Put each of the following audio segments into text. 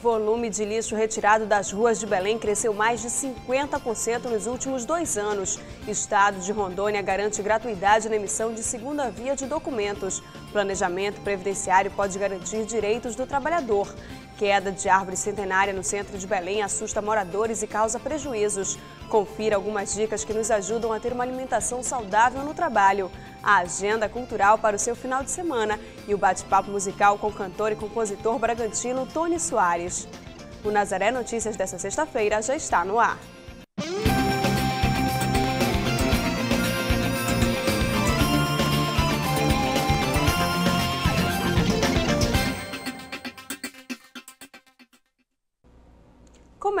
O volume de lixo retirado das ruas de Belém cresceu mais de 50% nos últimos dois anos. Estado de Rondônia garante gratuidade na emissão de segunda via de documentos. Planejamento previdenciário pode garantir direitos do trabalhador. Queda de árvore centenária no centro de Belém assusta moradores e causa prejuízos. Confira algumas dicas que nos ajudam a ter uma alimentação saudável no trabalho. A agenda cultural para o seu final de semana e o bate-papo musical com o cantor e compositor bragantino Tony Soares. O Nazaré Notícias dessa sexta-feira já está no ar.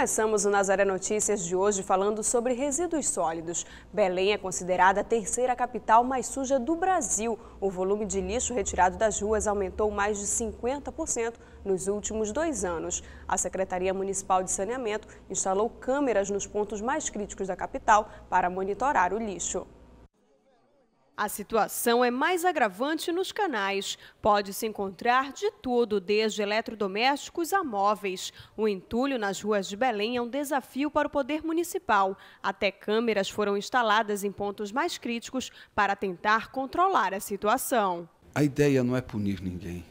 Começamos o Nazaré Notícias de hoje falando sobre resíduos sólidos. Belém é considerada a terceira capital mais suja do Brasil. O volume de lixo retirado das ruas aumentou mais de 50% nos últimos dois anos. A Secretaria Municipal de Saneamento instalou câmeras nos pontos mais críticos da capital para monitorar o lixo. A situação é mais agravante nos canais. Pode-se encontrar de tudo, desde eletrodomésticos a móveis. O entulho nas ruas de Belém é um desafio para o Poder Municipal. Até câmeras foram instaladas em pontos mais críticos para tentar controlar a situação. A ideia não é punir ninguém.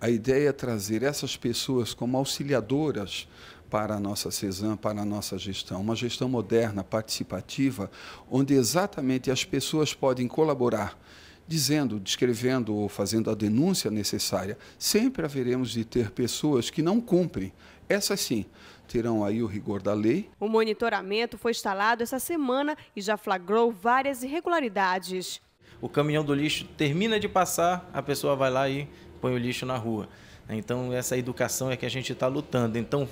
A ideia é trazer essas pessoas como auxiliadoras para a nossa CESAM, para a nossa gestão. Uma gestão moderna, participativa, onde exatamente as pessoas podem colaborar, dizendo, descrevendo ou fazendo a denúncia necessária. Sempre haveremos de ter pessoas que não cumprem. Essas sim terão aí o rigor da lei. O monitoramento foi instalado essa semana e já flagrou várias irregularidades. O caminhão do lixo termina de passar, a pessoa vai lá e põe o lixo na rua. Então, essa educação é que a gente está lutando. Então,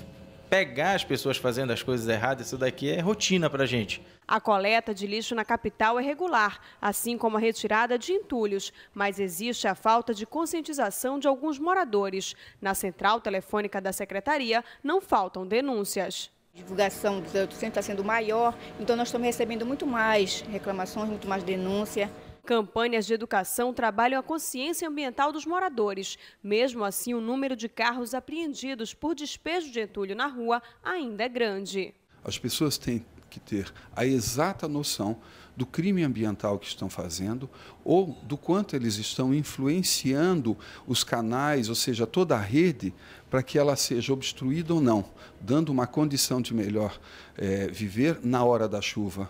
pegar as pessoas fazendo as coisas erradas, isso daqui é rotina para a gente. A coleta de lixo na capital é regular, assim como a retirada de entulhos, mas existe a falta de conscientização de alguns moradores. Na central telefônica da secretaria, não faltam denúncias. A divulgação dos centros está sendo maior, então nós estamos recebendo muito mais reclamações, muito mais denúncia. Campanhas de educação trabalham a consciência ambiental dos moradores. Mesmo assim, o número de carros apreendidos por despejo de entulho na rua ainda é grande. As pessoas têm que ter a exata noção do crime ambiental que estão fazendo ou do quanto eles estão influenciando os canais, ou seja, toda a rede, para que ela seja obstruída ou não, dando uma condição de melhor é, viver na hora da chuva,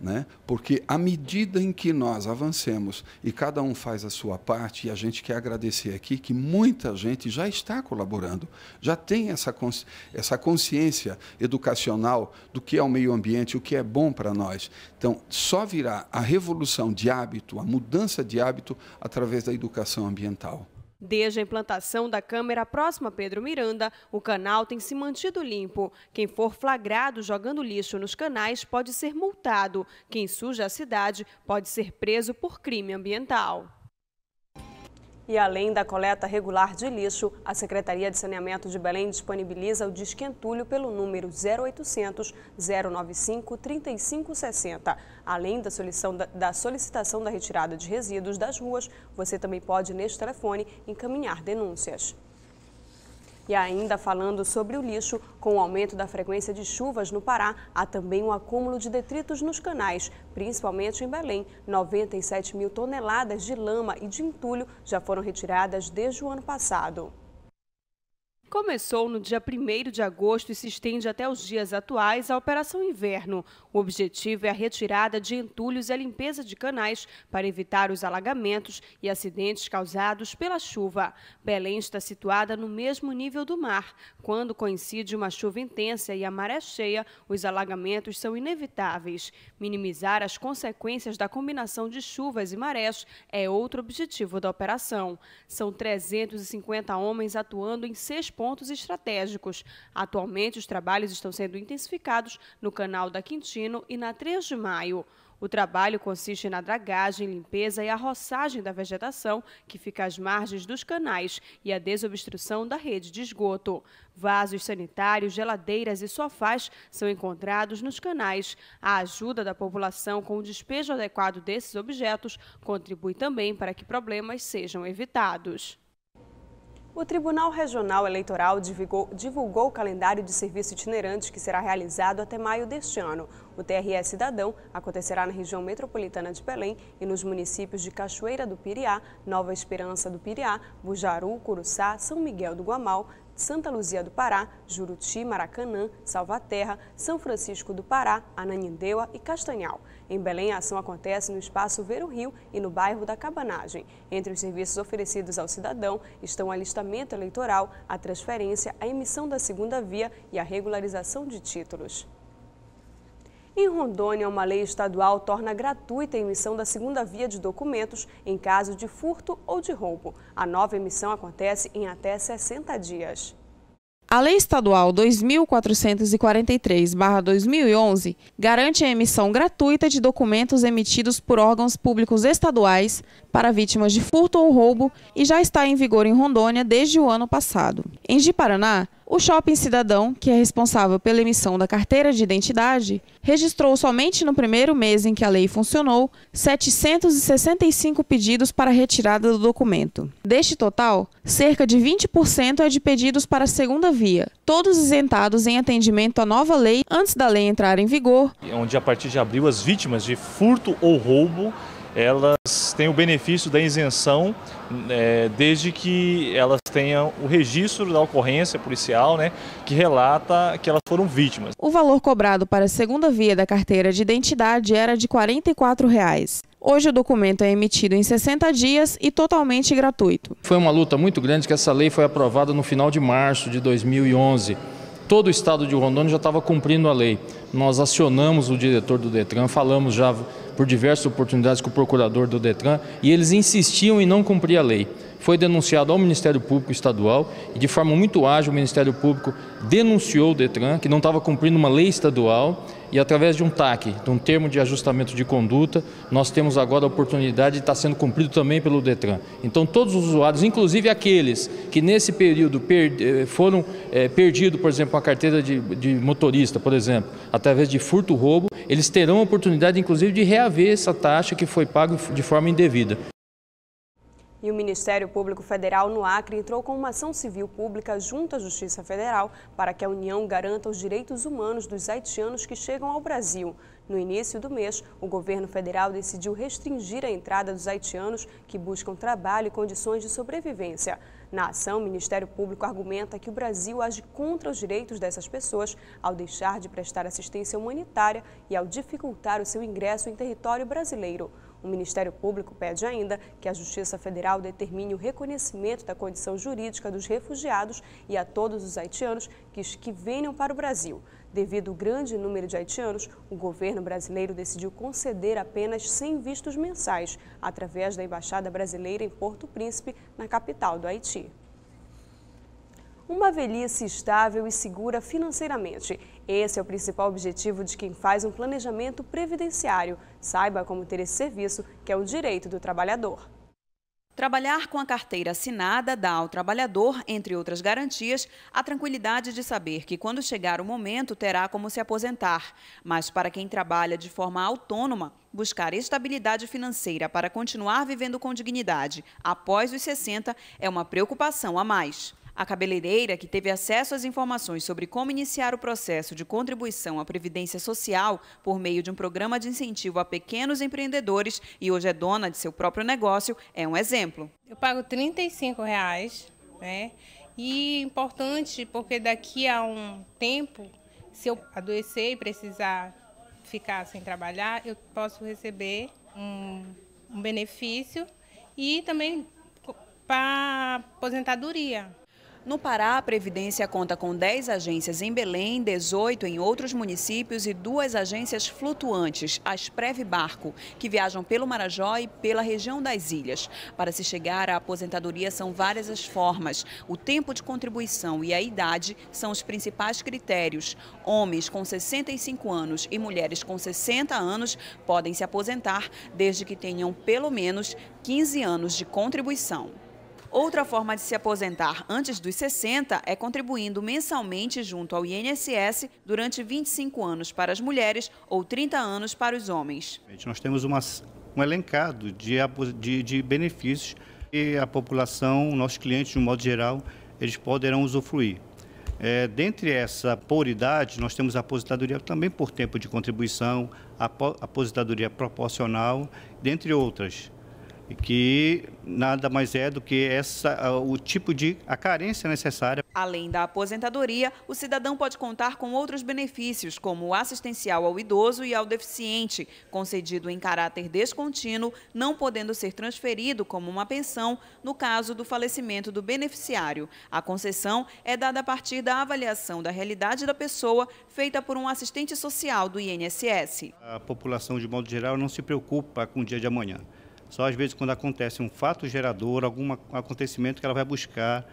né? Porque à medida em que nós avancemos e cada um faz a sua parte, e a gente quer agradecer aqui que muita gente já está colaborando, já tem essa, consci essa consciência educacional do que é o meio ambiente, o que é bom para nós. Então, só virá a revolução de hábito, a mudança de hábito através da educação ambiental. Desde a implantação da câmera próxima a Pedro Miranda, o canal tem se mantido limpo. Quem for flagrado jogando lixo nos canais pode ser multado. Quem suja a cidade pode ser preso por crime ambiental. E além da coleta regular de lixo, a Secretaria de Saneamento de Belém disponibiliza o disquentulho pelo número 0800 095 3560. Além da, da solicitação da retirada de resíduos das ruas, você também pode, neste telefone, encaminhar denúncias. E ainda falando sobre o lixo, com o aumento da frequência de chuvas no Pará, há também um acúmulo de detritos nos canais, principalmente em Belém. 97 mil toneladas de lama e de entulho já foram retiradas desde o ano passado. Começou no dia 1 de agosto e se estende até os dias atuais a Operação Inverno. O objetivo é a retirada de entulhos e a limpeza de canais para evitar os alagamentos e acidentes causados pela chuva. Belém está situada no mesmo nível do mar. Quando coincide uma chuva intensa e a maré cheia, os alagamentos são inevitáveis. Minimizar as consequências da combinação de chuvas e marés é outro objetivo da operação. São 350 homens atuando em seis pontos pontos estratégicos. Atualmente, os trabalhos estão sendo intensificados no Canal da Quintino e na 3 de Maio. O trabalho consiste na dragagem, limpeza e arroçagem da vegetação que fica às margens dos canais e a desobstrução da rede de esgoto. Vasos sanitários, geladeiras e sofás são encontrados nos canais. A ajuda da população com o despejo adequado desses objetos contribui também para que problemas sejam evitados. O Tribunal Regional Eleitoral divulgou, divulgou, o calendário de serviço itinerante que será realizado até maio deste ano. O TRE Cidadão acontecerá na região metropolitana de Belém e nos municípios de Cachoeira do Piriá, Nova Esperança do Piriá, Bujaru, Curuçá, São Miguel do Guamal, Santa Luzia do Pará, Juruti, Maracanã, Salvaterra, São Francisco do Pará, Ananindeua e Castanhal. Em Belém, a ação acontece no espaço Ver o Rio e no bairro da Cabanagem. Entre os serviços oferecidos ao cidadão estão o alistamento eleitoral, a transferência, a emissão da segunda via e a regularização de títulos. Em Rondônia, uma lei estadual torna gratuita a emissão da segunda via de documentos em caso de furto ou de roubo. A nova emissão acontece em até 60 dias. A Lei Estadual 2443-2011 garante a emissão gratuita de documentos emitidos por órgãos públicos estaduais para vítimas de furto ou roubo e já está em vigor em Rondônia desde o ano passado. Em Ji-Paraná, o Shopping Cidadão, que é responsável pela emissão da carteira de identidade, registrou somente no primeiro mês em que a lei funcionou 765 pedidos para retirada do documento. Deste total, cerca de 20% é de pedidos para a segunda via, todos isentados em atendimento à nova lei antes da lei entrar em vigor. Onde a partir de abril as vítimas de furto ou roubo elas têm o benefício da isenção é, desde que elas tenham o registro da ocorrência policial, né, que relata que elas foram vítimas. O valor cobrado para a segunda via da carteira de identidade era de 44 reais. Hoje o documento é emitido em 60 dias e totalmente gratuito. Foi uma luta muito grande que essa lei foi aprovada no final de março de 2011 todo o estado de Rondônia já estava cumprindo a lei. Nós acionamos o diretor do Detran, falamos já por diversas oportunidades com o procurador do Detran e eles insistiam em não cumprir a lei. Foi denunciado ao Ministério Público Estadual e, de forma muito ágil, o Ministério Público denunciou o Detran, que não estava cumprindo uma lei estadual, e através de um TAC, de um termo de ajustamento de conduta, nós temos agora a oportunidade de estar sendo cumprido também pelo Detran. Então, todos os usuários, inclusive aqueles que nesse período per, eh, foram é, perdidos, por exemplo, a carteira de, de motorista, por exemplo, através de furto-roubo, eles terão a oportunidade, inclusive, de reaver essa taxa que foi paga de forma indevida. E o Ministério Público Federal no Acre entrou com uma ação civil pública junto à Justiça Federal para que a União garanta os direitos humanos dos haitianos que chegam ao Brasil. No início do mês, o governo federal decidiu restringir a entrada dos haitianos que buscam trabalho e condições de sobrevivência. Na ação, o Ministério Público argumenta que o Brasil age contra os direitos dessas pessoas ao deixar de prestar assistência humanitária e ao dificultar o seu ingresso em território brasileiro. O Ministério Público pede ainda que a Justiça Federal determine o reconhecimento da condição jurídica dos refugiados e a todos os haitianos que, que venham para o Brasil. Devido ao grande número de haitianos, o governo brasileiro decidiu conceder apenas 100 vistos mensais, através da Embaixada Brasileira em Porto Príncipe, na capital do Haiti. Uma velhice estável e segura financeiramente. Esse é o principal objetivo de quem faz um planejamento previdenciário. Saiba como ter esse serviço, que é o direito do trabalhador. Trabalhar com a carteira assinada dá ao trabalhador, entre outras garantias, a tranquilidade de saber que, quando chegar o momento, terá como se aposentar. Mas, para quem trabalha de forma autônoma, buscar estabilidade financeira para continuar vivendo com dignidade após os 60 é uma preocupação a mais. A cabeleireira, que teve acesso às informações sobre como iniciar o processo de contribuição à Previdência Social por meio de um programa de incentivo a pequenos empreendedores e hoje é dona de seu próprio negócio, é um exemplo. Eu pago 35 reais, né? E importante porque daqui a um tempo, se eu adoecer e precisar ficar sem trabalhar, eu posso receber um, um benefício e também para aposentadoria. No Pará, a Previdência conta com 10 agências em Belém, 18 em outros municípios e duas agências flutuantes, as Prev Barco, que viajam pelo Marajó e pela região das ilhas. Para se chegar à aposentadoria são várias as formas. O tempo de contribuição e a idade são os principais critérios. Homens com 65 anos e mulheres com 60 anos podem se aposentar desde que tenham pelo menos 15 anos de contribuição. Outra forma de se aposentar antes dos 60 é contribuindo mensalmente junto ao INSS durante 25 anos para as mulheres ou 30 anos para os homens. Nós temos uma, um elencado de, de, de benefícios E a população, nossos clientes, de um modo geral, eles poderão usufruir. É, dentre essa poridade, nós temos a aposentadoria também por tempo de contribuição, a aposentadoria proporcional, dentre outras que nada mais é do que essa, o tipo de a carência necessária. Além da aposentadoria, o cidadão pode contar com outros benefícios, como o assistencial ao idoso e ao deficiente, concedido em caráter descontínuo, não podendo ser transferido como uma pensão no caso do falecimento do beneficiário. A concessão é dada a partir da avaliação da realidade da pessoa, feita por um assistente social do INSS. A população, de modo geral, não se preocupa com o dia de amanhã. Só às vezes quando acontece um fato gerador, algum acontecimento que ela vai buscar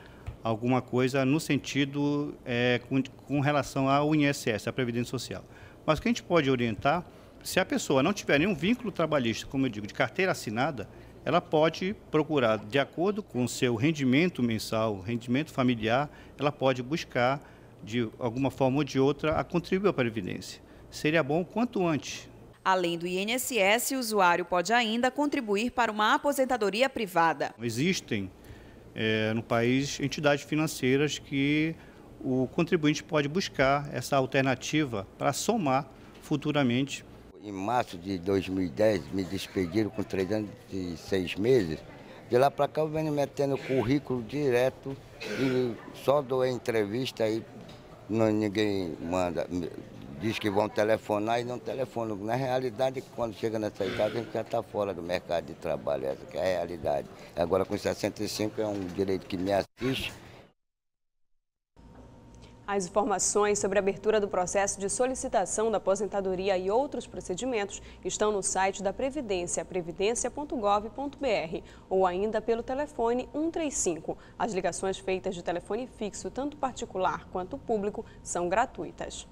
alguma coisa no sentido é, com, com, relação ao INSS, a Previdência Social. Mas o que a gente pode orientar, se a pessoa não tiver nenhum vínculo trabalhista, como eu digo, de carteira assinada, ela pode procurar, de acordo com o seu rendimento mensal, rendimento familiar, ela pode buscar, de alguma forma ou de outra, a contribuir à Previdência. Seria bom quanto antes, Além do INSS, o usuário pode ainda contribuir para uma aposentadoria privada. Existem é, no país entidades financeiras que o contribuinte pode buscar essa alternativa para somar futuramente. Em março de 2010, me despediram com três anos e seis meses. De lá para cá, eu venho metendo currículo direto e só dou entrevista aí, não, ninguém manda, diz que vão telefonar e não telefonam. Na realidade, quando chega nessa idade, a gente já está fora do mercado de trabalho, essa que é a realidade. Agora, com 65, é um direito que me assiste. As informações sobre a abertura do processo de solicitação da aposentadoria e outros procedimentos estão no site da Previdência, previdência.gov.br, ou ainda pelo telefone 135. As ligações feitas de telefone fixo, tanto particular quanto público, são gratuitas.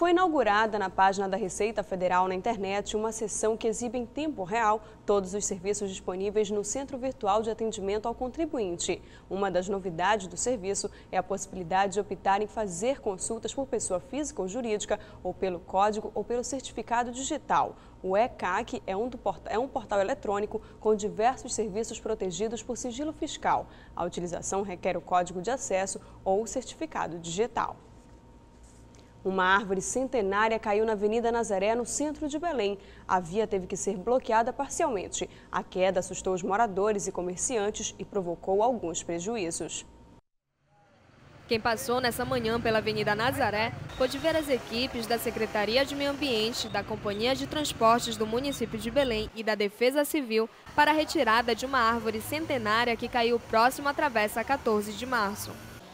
Foi inaugurada na página da Receita Federal na internet uma sessão que exibe em tempo real todos os serviços disponíveis no Centro Virtual de Atendimento ao Contribuinte. Uma das novidades do serviço é a possibilidade de optar em fazer consultas por pessoa física ou jurídica, ou pelo código ou pelo certificado digital. O ECAC é um, é um portal eletrônico com diversos serviços protegidos por sigilo fiscal. A utilização requer o código de acesso ou o certificado digital. Uma árvore centenária caiu na Avenida Nazaré, no centro de Belém. A via teve que ser bloqueada parcialmente. A queda assustou os moradores e comerciantes e provocou alguns prejuízos. Quem passou nessa manhã pela Avenida Nazaré pôde ver as equipes da Secretaria de Meio Ambiente, da Companhia de Transportes do município de Belém e da Defesa Civil para a retirada de uma árvore centenária que caiu próximo à Travessa 14 de Março.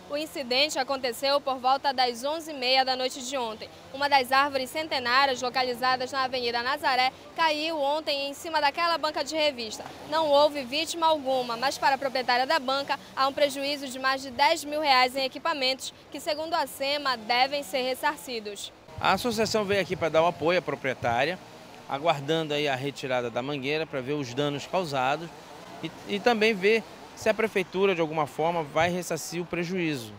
O incidente aconteceu por volta das 11h30 da noite de ontem. Uma das árvores centenárias localizadas na Avenida Nazaré caiu ontem em cima daquela banca de revista. Não houve vítima alguma, mas para a proprietária da banca há um prejuízo de mais de 10 mil reais em equipamentos que, segundo a SEMA, devem ser ressarcidos. A associação veio aqui para dar o apoio à proprietária, aguardando aí a retirada da mangueira para ver os danos causados e, e também ver se a prefeitura de alguma forma vai ressarcir o prejuízo.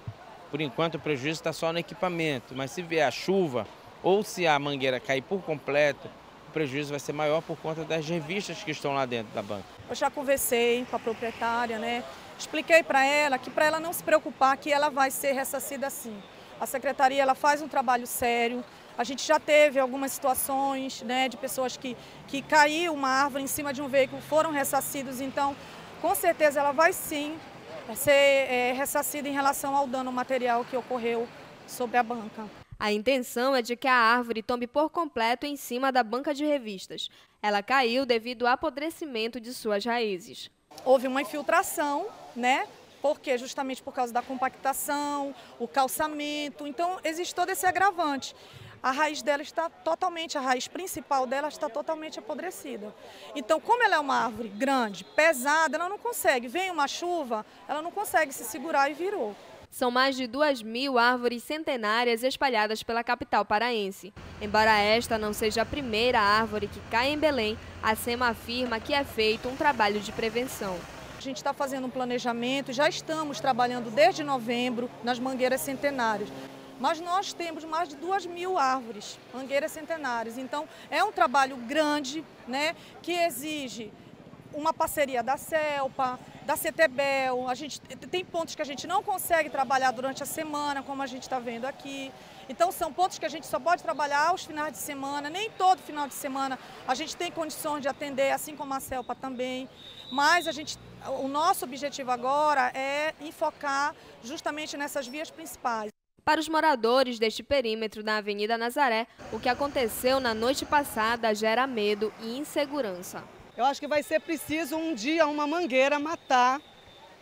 Por enquanto o prejuízo está só no equipamento, mas se vier a chuva ou se a mangueira cair por completo, o prejuízo vai ser maior por conta das revistas que estão lá dentro da banca. Eu já conversei com a proprietária, né? Expliquei para ela que para ela não se preocupar que ela vai ser ressarcida assim. A secretaria ela faz um trabalho sério. A gente já teve algumas situações né, de pessoas que, que caiu uma árvore em cima de um veículo, foram ressarcidos. Então, com certeza ela vai sim ser é, ressarcida em relação ao dano material que ocorreu sobre a banca. A intenção é de que a árvore tombe por completo em cima da banca de revistas. Ela caiu devido ao apodrecimento de suas raízes. Houve uma infiltração, né? Porque justamente por causa da compactação, o calçamento. Então existe todo esse agravante a raiz dela está totalmente, a raiz principal dela está totalmente apodrecida. Então, como ela é uma árvore grande, pesada, ela não consegue. Vem uma chuva, ela não consegue se segurar e virou. São mais de duas mil árvores centenárias espalhadas pela capital paraense. Embora esta não seja a primeira árvore que cai em Belém, a SEMA afirma que é feito um trabalho de prevenção. A gente está fazendo um planejamento, já estamos trabalhando desde novembro nas mangueiras centenárias. Mas nós temos mais de duas mil árvores, mangueiras centenárias. Então, é um trabalho grande, né, que exige uma parceria da CELPA, da CTBEL, a gente tem pontos que a gente não consegue trabalhar durante a semana, como a gente está vendo aqui. Então são pontos que a gente só pode trabalhar aos finais de semana, nem todo final de semana a gente tem condições de atender, assim como a CELPA também. Mas a gente, o nosso objetivo agora é enfocar justamente nessas vias principais. Para os moradores deste perímetro da Avenida Nazaré, o que aconteceu na noite passada gera medo e insegurança. Eu acho que vai ser preciso um dia uma mangueira matar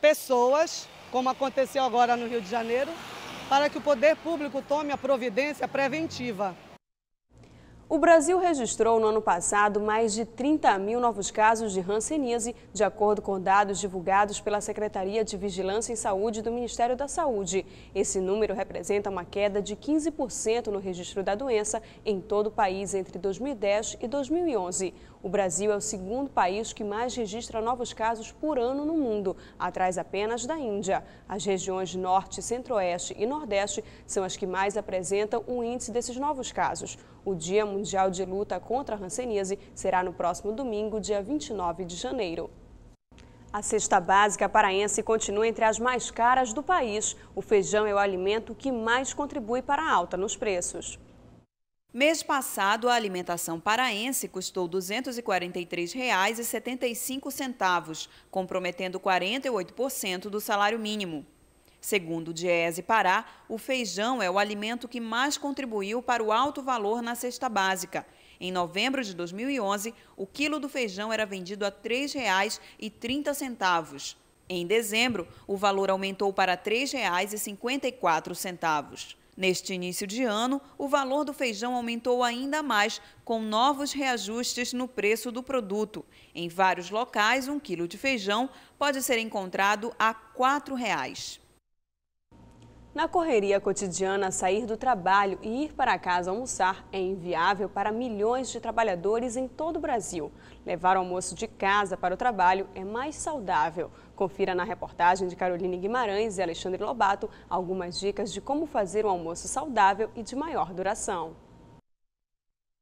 pessoas, como aconteceu agora no Rio de Janeiro, para que o poder público tome a providência preventiva. O Brasil registrou no ano passado mais de 30 mil novos casos de hanseníase, de acordo com dados divulgados pela Secretaria de Vigilância em Saúde do Ministério da Saúde. Esse número representa uma queda de 15% no registro da doença em todo o país entre 2010 e 2011. O Brasil é o segundo país que mais registra novos casos por ano no mundo, atrás apenas da Índia. As regiões Norte, Centro-Oeste e Nordeste são as que mais apresentam o índice desses novos casos. O Dia Mundial de Luta contra a Hanseníase será no próximo domingo, dia 29 de janeiro. A cesta básica paraense continua entre as mais caras do país. O feijão é o alimento que mais contribui para a alta nos preços. Mês passado, a alimentação paraense custou R$ 243,75, comprometendo 48% do salário mínimo. Segundo o Diese Pará, o feijão é o alimento que mais contribuiu para o alto valor na cesta básica. Em novembro de 2011, o quilo do feijão era vendido a R$ 3,30. Em dezembro, o valor aumentou para R$ 3,54. Neste início de ano, o valor do feijão aumentou ainda mais, com novos reajustes no preço do produto. Em vários locais, um quilo de feijão pode ser encontrado a R$ 4,00. Na correria cotidiana, sair do trabalho e ir para casa almoçar é inviável para milhões de trabalhadores em todo o Brasil. Levar o almoço de casa para o trabalho é mais saudável. Confira na reportagem de Caroline Guimarães e Alexandre Lobato algumas dicas de como fazer um almoço saudável e de maior duração.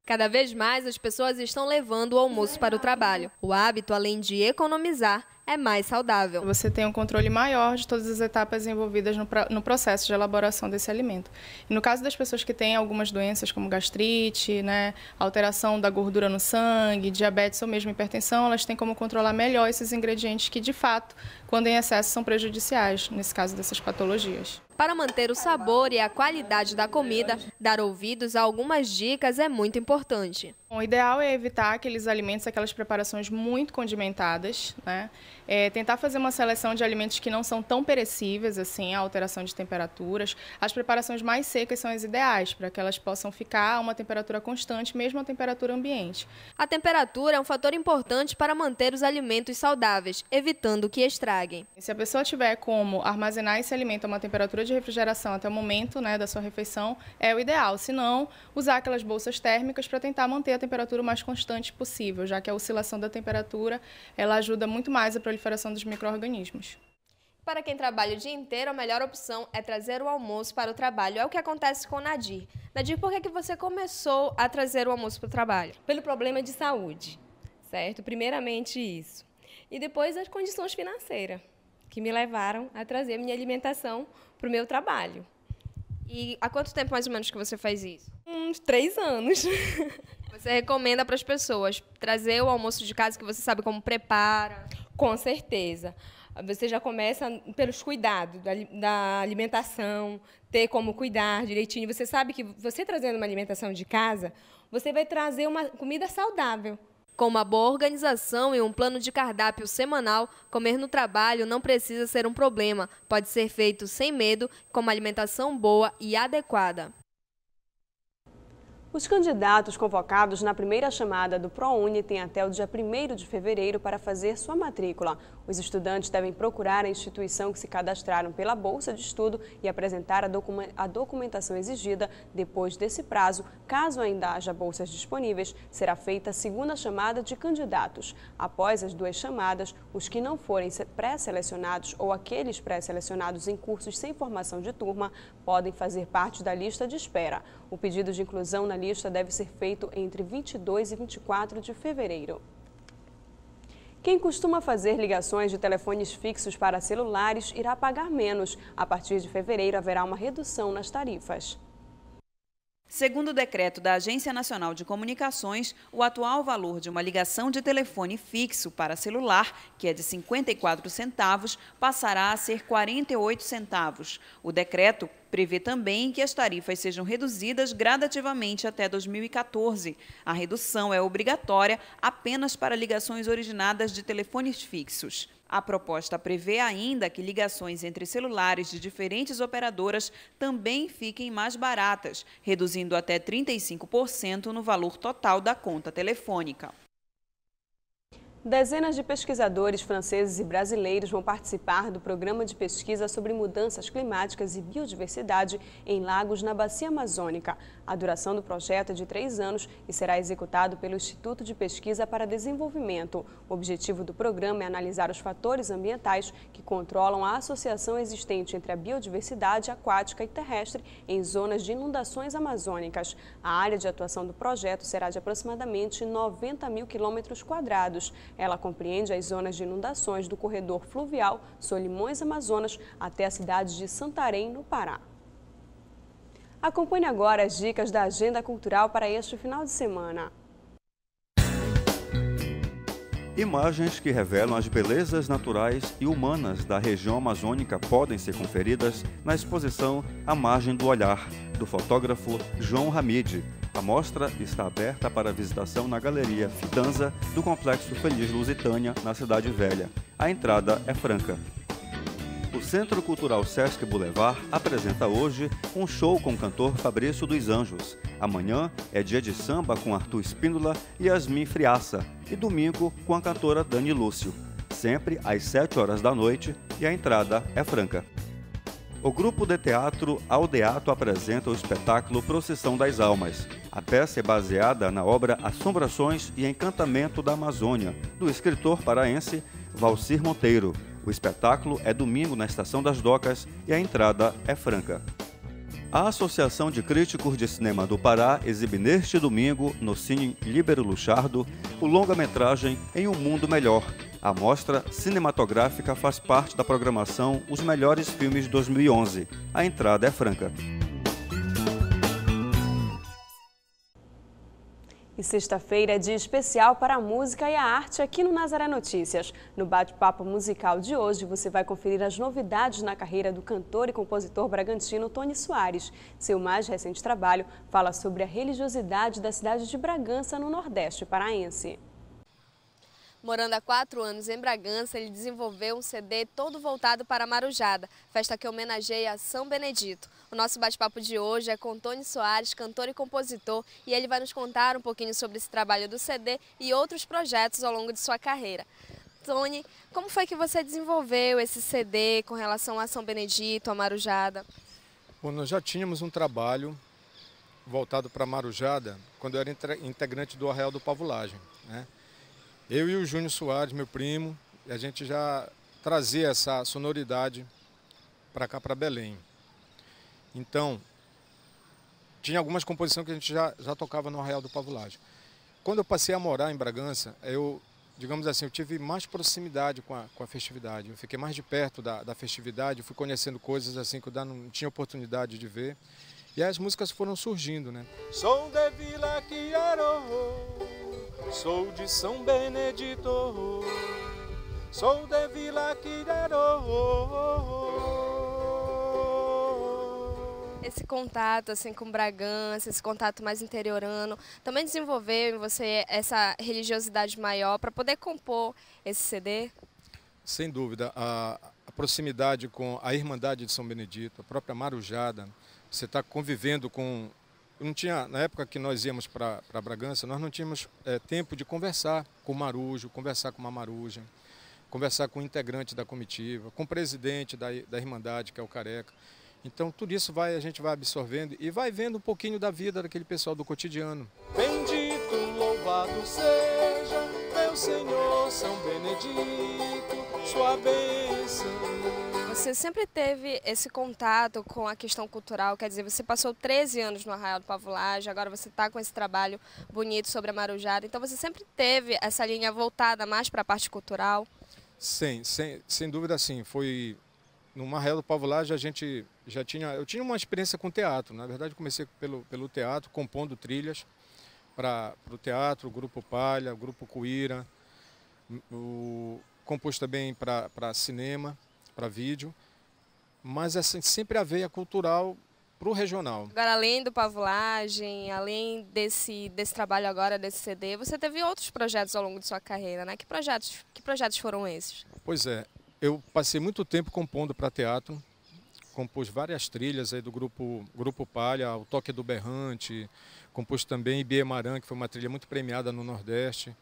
Cada vez mais as pessoas estão levando o almoço para o trabalho. O hábito, além de economizar, é mais saudável. Você tem um controle maior de todas as etapas envolvidas no, no, processo de elaboração desse alimento. E no caso das pessoas que têm algumas doenças como gastrite, né, alteração da gordura no sangue, diabetes ou mesmo hipertensão, elas têm como controlar melhor esses ingredientes que, de fato, quando em excesso, são prejudiciais, nesse caso dessas patologias. Para manter o sabor e a qualidade da comida, dar ouvidos a algumas dicas é muito importante. O ideal é evitar aqueles alimentos, aquelas preparações muito condimentadas, né? É tentar fazer uma seleção de alimentos que não são tão perecíveis, assim, a alteração de temperaturas. As preparações mais secas são as ideais, para que elas possam ficar a uma temperatura constante, mesmo a temperatura ambiente. A temperatura é um fator importante para manter os alimentos saudáveis, evitando que estraguem. Se a pessoa tiver como armazenar esse alimento a uma temperatura de refrigeração até o momento né, da sua refeição, é o ideal. Se não, usar aquelas bolsas térmicas para tentar manter a temperatura o mais constante possível, já que a oscilação da temperatura ela ajuda muito mais a proliferação dos micro-organismos. Para quem trabalha o dia inteiro, a melhor opção é trazer o almoço para o trabalho. É o que acontece com Nadir. Nadir, por que, que você começou a trazer o almoço para o trabalho? Pelo problema de saúde, certo? Primeiramente isso. E depois as condições financeiras, que me levaram a trazer a minha alimentação para o meu trabalho. E há quanto tempo mais ou menos que você faz isso? Uns três anos. Você recomenda para as pessoas trazer o almoço de casa que você sabe como prepara? Com certeza. Você já começa pelos cuidados da, da alimentação, ter como cuidar direitinho. Você sabe que você trazendo uma alimentação de casa, você vai trazer uma comida saudável. Com uma boa organização e um plano de cardápio semanal, comer no trabalho não precisa ser um problema. Pode ser feito sem medo, com uma alimentação boa e adequada. Os candidatos convocados na primeira chamada do ProUni têm até o dia 1 de fevereiro para fazer sua matrícula. Os estudantes devem procurar a instituição que se cadastraram pela Bolsa de Estudo e apresentar a, documentação exigida. Depois desse prazo, caso ainda haja bolsas disponíveis, será feita a segunda chamada de candidatos. Após as duas chamadas, os que não forem pré-selecionados ou aqueles pré-selecionados em cursos sem formação de turma podem fazer parte da lista de espera. O pedido de inclusão na lista deve ser feito entre 22 e 24 de fevereiro. Quem costuma fazer ligações de telefones fixos para celulares irá pagar menos. A partir de fevereiro haverá uma redução nas tarifas. Segundo o decreto da Agência Nacional de Comunicações, o atual valor de uma ligação de telefone fixo para celular, que é de 54 centavos, passará a ser 48 centavos. O decreto prevê também que as tarifas sejam reduzidas gradativamente até 2014. A redução é obrigatória apenas para ligações originadas de telefones fixos. A proposta prevê ainda que ligações entre celulares de diferentes operadoras também fiquem mais baratas, reduzindo até 35% no valor total da conta telefônica. Dezenas de pesquisadores franceses e brasileiros vão participar do programa de pesquisa sobre mudanças climáticas e biodiversidade em lagos na Bacia Amazônica. A duração do projeto é de três anos e será executado pelo Instituto de Pesquisa para Desenvolvimento. O objetivo do programa é analisar os fatores ambientais que controlam a associação existente entre a biodiversidade aquática e terrestre em zonas de inundações amazônicas. A área de atuação do projeto será de aproximadamente 90 mil quilômetros quadrados. Ela compreende as zonas de inundações do corredor fluvial Solimões Amazonas até a cidade de Santarém, no Pará. Acompanhe agora as dicas da agenda cultural para este final de semana. Imagens que revelam as belezas naturais e humanas da região amazônica podem ser conferidas na exposição A Margem do Olhar, do fotógrafo João Hamid, a mostra está aberta para visitação na Galeria Fidanza do Complexo Feliz Lusitânia, na Cidade Velha. A entrada é franca. O Centro Cultural Sesc Boulevard apresenta hoje um show com o cantor Fabrício dos Anjos. Amanhã é dia de samba com Arthur Espíndola e Yasmin Friaça. E domingo com a cantora Dani Lúcio. Sempre às 7 horas da noite e a entrada é franca. O grupo de teatro Aldeato apresenta o espetáculo Procissão das Almas. A peça é baseada na obra Assombrações e Encantamento da Amazônia, do escritor paraense Valcir Monteiro. O espetáculo é domingo na Estação das Docas e a entrada é franca. A Associação de Críticos de Cinema do Pará exibe neste domingo, no Cine Libero Luchardo, o longa-metragem Em um Mundo Melhor, a mostra cinematográfica faz parte da programação Os Melhores Filmes de 2011. A entrada é franca. E sexta-feira é dia especial para a música e a arte aqui no Nazaré Notícias. No bate-papo musical de hoje, você vai conferir as novidades na carreira do cantor e compositor bragantino Tony Soares. Seu mais recente trabalho fala sobre a religiosidade da cidade de Bragança, no Nordeste paraense. Morando há quatro anos em Bragança, ele desenvolveu um CD todo voltado para a Marujada, festa que homenageia São Benedito. O nosso bate-papo de hoje é com Tony Soares, cantor e compositor, e ele vai nos contar um pouquinho sobre esse trabalho do CD e outros projetos ao longo de sua carreira. Tony, como foi que você desenvolveu esse CD com relação a São Benedito, a Marujada? Bom, nós já tínhamos um trabalho voltado para Marujada quando eu era integrante do Arraial do Pavulagem, né? Eu e o Júnior Soares, meu primo, a gente já trazia essa sonoridade para cá, para Belém. Então, tinha algumas composições que a gente já, já tocava no Arraial do Pavulagem. Quando eu passei a morar em Bragança, eu, digamos assim, eu tive mais proximidade com a, com a festividade. Eu fiquei mais de perto da, da festividade, fui conhecendo coisas assim que eu não tinha oportunidade de ver. E as músicas foram surgindo, né? Sou de Vila Quiero Sou de São Benedito, sou de Vila Quirero. Esse contato assim com Bragança, esse contato mais interiorano, também desenvolveu em você essa religiosidade maior para poder compor esse CD? Sem dúvida, a, a proximidade com a Irmandade de São Benedito, a própria Marujada, você está convivendo com não tinha, na época que nós íamos para Bragança, nós não tínhamos é, tempo de conversar com o Marujo, conversar com uma Maruja, conversar com o integrante da comitiva, com o presidente da, da Irmandade, que é o Careca. Então tudo isso vai, a gente vai absorvendo e vai vendo um pouquinho da vida daquele pessoal do cotidiano. Bendito, louvado seja meu Senhor São Benedito, sua bênção Você sempre teve esse contato com a questão cultural, quer dizer, você passou 13 anos no Arraial do Pavulagem, agora você está com esse trabalho bonito sobre a Marujada, então você sempre teve essa linha voltada mais para a parte cultural? Sim, sem, sem dúvida sim. Foi no Arraial do Pavulagem a gente já tinha, eu tinha uma experiência com teatro, na verdade comecei pelo, pelo teatro, compondo trilhas para o teatro, o Grupo Palha, o Grupo Cuíra, o, compus também para cinema, para vídeo, mas assim, sempre a veia cultural para o regional. Agora, além do Pavulagem, além desse, desse trabalho agora, desse CD, você teve outros projetos ao longo de sua carreira, né? Que projetos, que projetos foram esses? Pois é, eu passei muito tempo compondo para teatro, compus várias trilhas aí do grupo, grupo Palha, o Toque do Berrante, compus também Ibie Maran, que foi uma trilha muito premiada no Nordeste.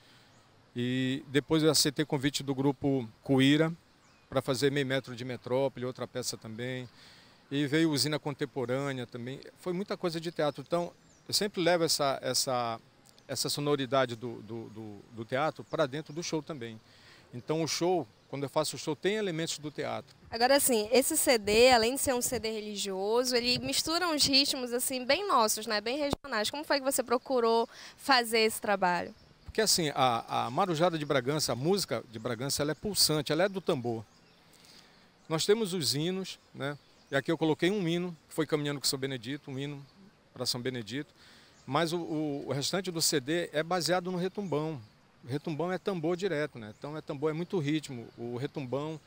E depois eu aceitei convite do grupo Cuíra para fazer meio metro de metrópole, outra peça também. E veio usina contemporânea também. Foi muita coisa de teatro. Então, eu sempre levo essa, essa, essa sonoridade do, do, do, do teatro para dentro do show também. Então, o show, quando eu faço o show, tem elementos do teatro. Agora, assim, esse CD, além de ser um CD religioso, ele mistura uns ritmos, assim, bem nossos, né? Bem regionais. Como foi que você procurou fazer esse trabalho? Porque assim, a, a marujada de Bragança, a música de Bragança, ela é pulsante, ela é do tambor. Nós temos os hinos, né? E aqui eu coloquei um hino, que foi Caminhando com São Benedito, um hino para São Benedito. Mas o, o, o, restante do CD é baseado no retumbão. Retumbão é tambor direto, né? Então é tambor, é muito ritmo. O retumbão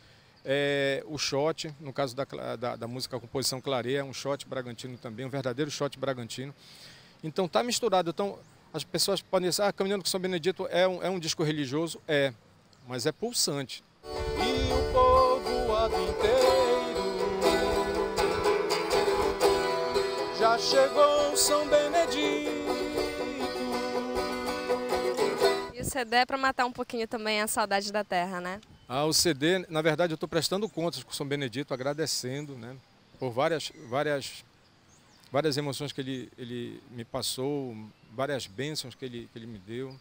é o shot, no caso da, da, da música composição Clareia, é um shot bragantino também, um verdadeiro shot bragantino. Então tá misturado. Então as pessoas podem dizer, ah, Caminhando com São Benedito é um, é um disco religioso? É, mas é pulsante. E o povoado inteiro já chegou São Benedito. CD é para matar um pouquinho também a saudade da terra, né? Ah, o CD, na verdade, eu estou prestando contas com São Benedito, agradecendo, né, por várias, várias várias emoções que ele, ele me passou, várias bênçãos que ele, que ele me deu.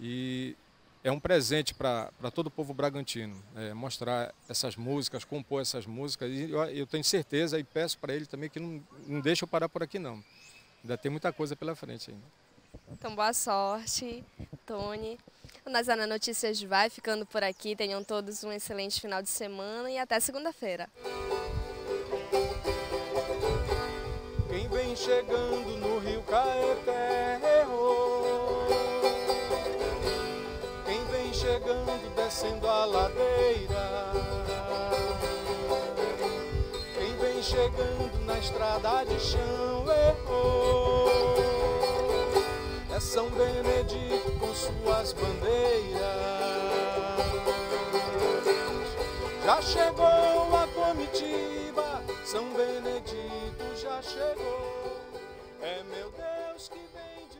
E é um presente para todo o povo bragantino, é, mostrar essas músicas, compor essas músicas. E eu, eu tenho certeza e peço para ele também que não, não deixe eu parar por aqui, não. Ainda tem muita coisa pela frente ainda. Então, boa sorte, Tony. O Nazana Notícias vai ficando por aqui. Tenham todos um excelente final de semana e até segunda-feira. vem chegando no rio Caeté. Quem vem chegando descendo a ladeira. Quem vem chegando na estrada de chão. Errou. São Benedito com suas bandeiras. Já chegou a comitiva, São Benedito já chegou. É meu Deus que vem.